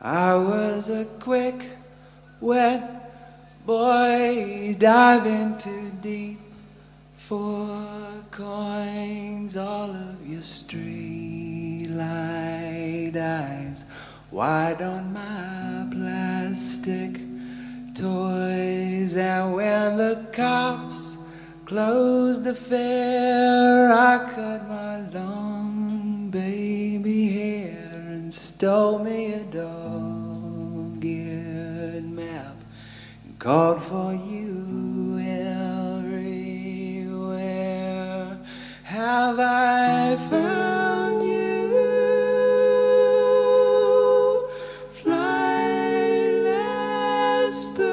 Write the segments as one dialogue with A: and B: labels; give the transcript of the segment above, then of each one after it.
A: I was a quick, wet boy diving too deep for coins. All of your street light eyes wide on my plastic toys. And when the cops closed the fair, I cut my long baby hair and stole me a God for you everywhere have I found you fly flightless.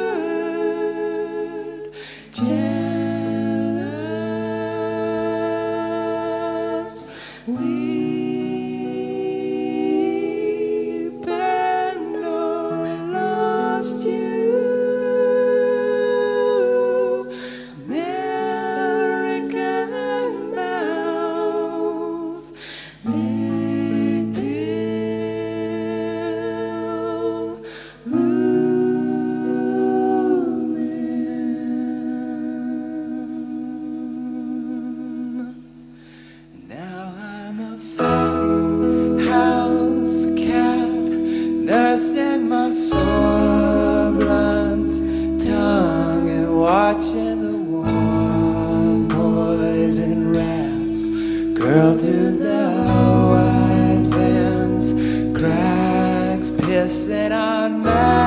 A: us on magazine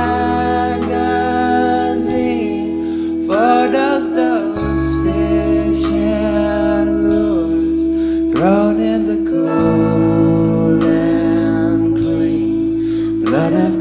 A: for dust those fish and lures thrown in the cold and clean. Blood of